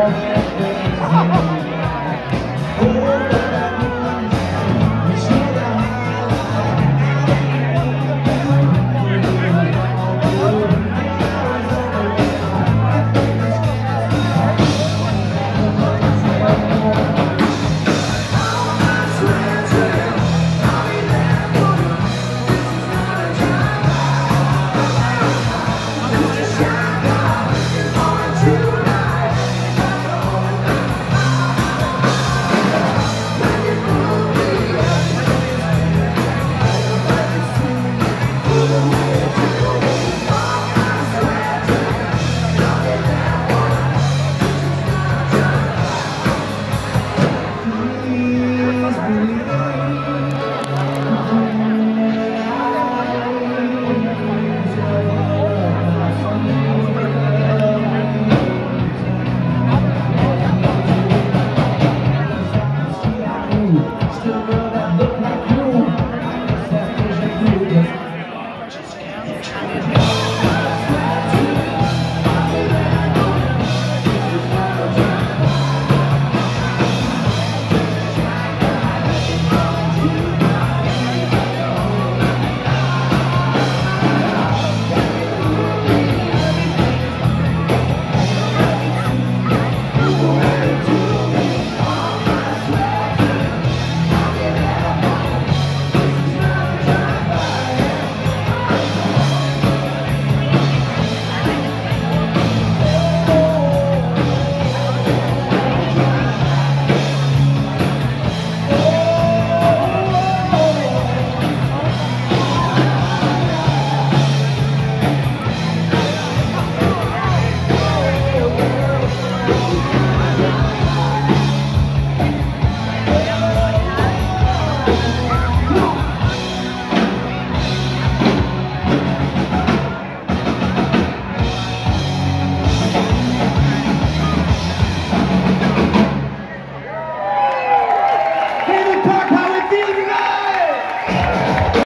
Oh.